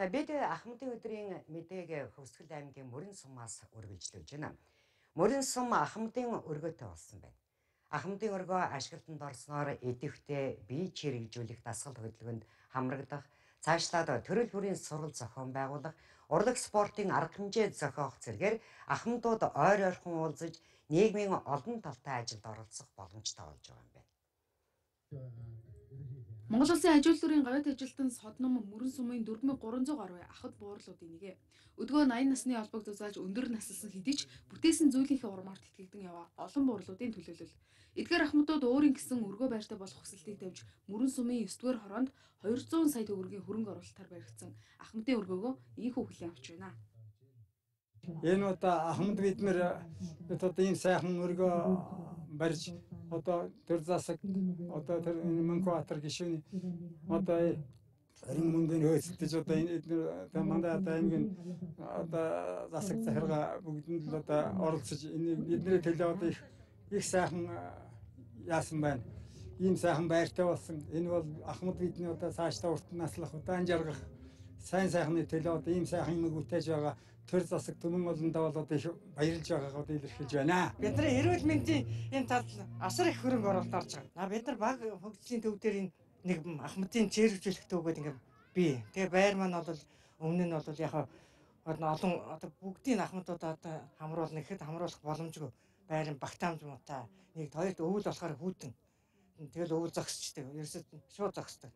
Бид Ахмадын өдрийн мэдээг Хөвсгөл аймгийн Мөрөн сумаас үргэлжлүүлж байна. Мөрөн сум Ахмадын өргөтэй болсон байна. Ахмадын өргөө ашиглалтанд орсноор идэвхтэй бие чирэгжүүлэх дасгал хөдөлгөөнд хамрагдах, цаашлаад төрөл бүрийн сургал зохион байгуулах, урлаг спортын арга хэмжээ зохиох зэргээр ахмадууд ойр ойрхон уулзаж нийгмийн олон талтай ажилд оролцох боломжтой болж байгаа юм байна. Монгол Улсын ажилтны дүрийн гавьяат ажилтан содном мөрөн сумын 4300 гаруй ахад буурлуудын нэг. Өдгөө 80 насны албаг зузааж өндөр наслсан хэдий ч бүтээсэн зүйлийнхээ урмаар тэтгэгдэн яваа олон буурлуудын төлөөлөл. Эдгээр ахмадууд өөрийн гэсэн өргөө байртай болох хүсэлтийг тавьж мөрөн сумын 9 дугаар хороонд 200 сая төгрөгийн хөрөнгө оруулалтаар баригдсан ахмадын өргөөгөө ийхүү хүлээн авч байна. Энэ одоо ахмад бид нэр одоо ийм сайхан өргөө барьж одоо төр засаг одоо тэр Мөнхбаатар гишүүний одоо Харин мөнгөний хөөцөлдөж одоо энэ мандаа одоо аймгийн одоо засаг захиргаа бүгдэнд л одоо оролцож энэ бидний төлөө одоо их их сайхан яасан байна. Ийм сайхан байртай болсон. Энэ бол Ахмад бидний одоо цаашдаа урт наслах удаан жаргах сайн сайхны төлөө одоо ийм сайхан юм үтээж байгаа төр засаг түмэн олондоо бол одоо их баярлж байгаагаа илэрхийлж байна. Бид нар эрүүл мэндийн энэ тал асар их хөрөнгө оруулалт орж байгаа. Бид нар баг хөгжлийн төв дээр энэ нэг ахмадын чирэгжүүлэх төвгөд ингээ би. Тэгээ байр маань бол өмнө нь бол яг олон одоо бүгдийн ахмадуудаа одоо хамруулна гэхэд хамруулах боломжгүй байрын багтаамж муутай. Нэг хоёрт өвөл болохоор хүүтэн. Тэгэл өвөл зогсчтэй. Ерөөсөд шууд зогсдог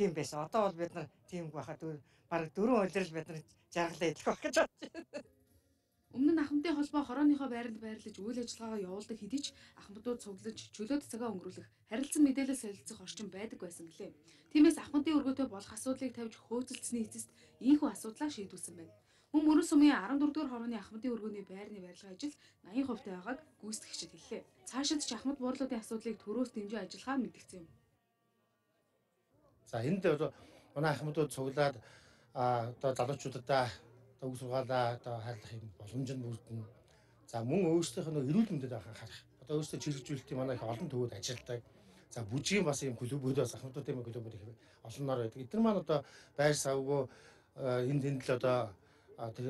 тийм байсан. Одоо бол бид нар тийм байхад баг дөрөв улирал бид нар жаргалаа идэх байх гэж бодож байна. Өмнө нь Ахмадын холбоо хорооныхоо байранд байрлаж үйл ажиллагаагаа явуулдаг хэдий ч Ахмадууд цуглаж чөлөөт цагаа өнгөрүүлэх харилцан мэдээлэл солилцох орчин байдаг байсан гэлээ. Тиймээс Ахмадын өргөтэй болох асуудлыг тавьж хөөцөлдсөний эцэст ийхүү асуудлаа шийдүүлсэн байна. Мөн Мөрөн сумын 14 дугаар хорооны Ахмадын өргөний байрны барилга ажил 80% таа байгааг гүйцэтгэгчид хэллээ. Цаашид ч Ахмад буурлуудын асуудлыг төрөөс дэмжиж ажиллахаар мэдгдсэн юм. За энд манай ахмадууд цуглаад одоо залуучуудаа одоо үг сургаалаа одоо хайрлах юм боломж нь бүрдэнэ. За мөн өөрсдийнх нь эрүүл мэндэд анхаарах. Одоо өөрсдөө чирэгжүүлэлтийн манай их олон төвөд ажилладаг. За бүжгийн бас юм клубүүд бас ахмадуудын юм клубүүд их олонноор байдаг. Эдгээр маань одоо байр савгүй энд тэнд л одоо тэр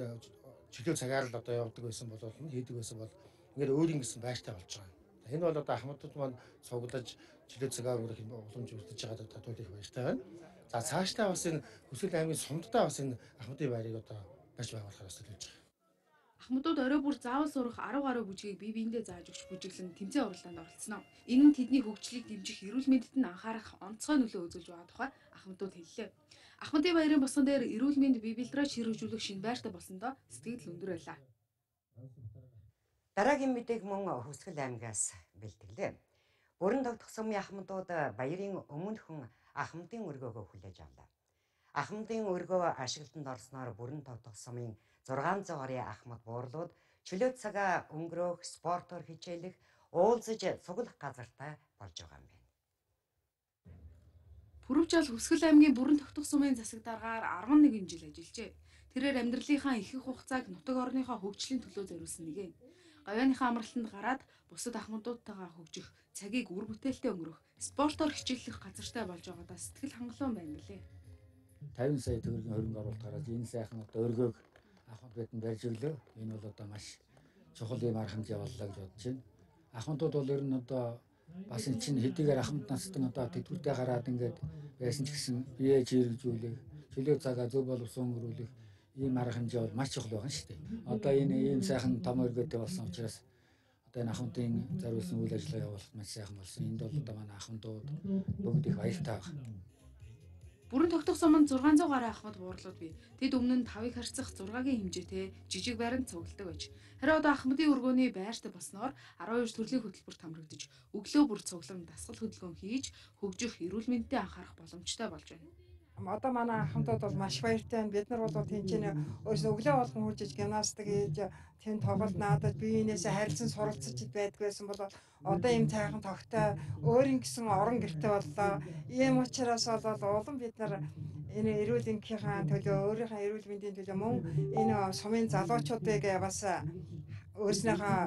чөлөө цагаар л одоо явдаг байсан бол хийдэг байсан бол ингээд өөрийн гэсэн байртай болж байгаа. Энэ бол одоо ахмадууд маань цуглаж чөлөө цагаа өнгөрөх уламж үлдэж байгаа татвал их баяртай байна. За цаашдаа бас энэ Хүсэл аймгийн сумдаа бас энэ ахмадын байрыг одоо барьж байгуулахаар бас төлөвлөж байгаа. Ахмадууд орой бүр заавал сурах 10 гаруй бүжгийг бие биендээ зааж өгч бүжиглэн тэмцээн уралдаанд оролцсон. Энэ нь тэдний хөгжлийг дэмжих эрүүл мэндэд нь анхаарах онцгой нөлөө үзүүлж байгаа тухай ахмадууд хэллээ. Ахмадын баярын босгон дээр эрүүл мэнд бие бэлтрээ ширүүжүүлэх шин байртай болсондоо сэтгэл өндөр байлаа. Дараагийн мэдээг мөн Хүсгэл аймгаас бэлтгэлээ. Бүрэн тогтох сумын ахмадууд баярын өмнөхөн ахмадын өргөөгөө хүлээж авлаа. Ахмадын өргөө ашиглалтанд орсноор бүрэн тогтох сумын 600 гаруй ахмад буурлууд чөлөөт цагаа өнгөрөөх, спортоор хичээлэх, уулзаж цуглах газартай болж байгаа юм байна. Пүрвжал Хүсгэл аймгийн бүрэн тогтох сумын засаг даргаар 11 жил ажиллажээ. Тэрээр амьдралынхаа ихэнх хугацааг нутаг орныхоо хөгжлийн төлөө зориулсан нэгэн. Гавьяаныхаа амралтанд гараад бусад ахмадуудтайгаа хөгжих, цагийг үр бүтээлтэй өнгөрөх, спортоор хичээллэх газартай болж байгаадаа сэтгэл хангалуун байна гэлээ. 50 сая төгрөгийн хөрөнгө оруулалт гараад энэ сайхан одоо өргөөг ахмад бидэнд барьж өглөө. Энэ бол одоо маш чухал юм арга хэмжээ боллоо гэж бодож байна. Ахмадууд бол ер нь одоо бас эн чинь хэдийгээр ахмад настан одоо тэтгэвртэй гараад ингээд байсан ч гэсэн бие чирэгжүүлэх, чөлөө цагаа зөв боловсон өнгөрүүлэх ийм арга хэмжээ бол маш чухал байгаа шүү дээ. Одоо энэ ийм сайхан том өргөдөө болсон учраас одоо энэ ахмадын зориулсан үйл ажиллагаа явуулах маш сайхан болсон. Энд бол одоо манай ахмадууд бүгд их баяртай байна. Бүрэн тогтох суманд 600 гаруй ахмад буурлууд бий. Тэд өмнө нь 5-ыг харьцах 6-гийн хэмжээтэй жижиг байранд цугладаг байж. Харин одоо ахмадын өргөөний байртай болсноор 12 төрлийн хөтөлбөрт хамрагдаж өглөө бүр цуглан дасгал хөдөлгөөн хийж хөгжих эрүүл мэндэд анхаарах боломжтой болж байна одоо манай ахмадууд бол маш баяртай байна. Бид нар бол тэнцэнэ өөрөөсөө өглөө болгон хуржиж гимнастик хийж тэн тоглолт наадад биенээсээ харилцан суралцж байдаг байсан бол одоо ийм цайхан тогтой өөрийн гэсэн орон гэрте боллоо. Ийм учраас бол улам бид нар энэ эрүүл энхийнхаа төлөө өөрийнхөө эрүүл мэндийн төлөө мөн энэ сумын залуучуудыг бас өөрснийхөө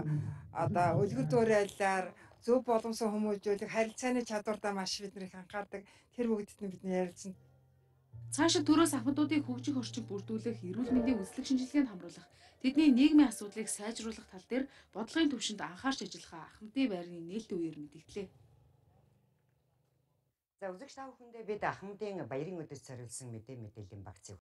одоо үлгэр дуурайлаар зөв боломжтой хүмүүжүүлэх харилцааны чадвардаа маш бид нэр их анхаардаг. Тэр бүгдэд нь бидний ярилцсан Цаашид төрөөс ахмадуудыг хөгжих орчинд бүрдүүлэх, эрүүл мэндийн үзлэг шинжилгээнд хамруулах, тэдний нийгмийн асуудлыг сайжруулах тал дээр бодлогын түвшинд анхаарч ажиллахаа ахмадын байрны нээлттэй үеэр мэдгдлээ. За үзэгч та бүхэндээ бид Ахмадын баярын өдөрт зориулсан мэдээ мэдээллийн багцыг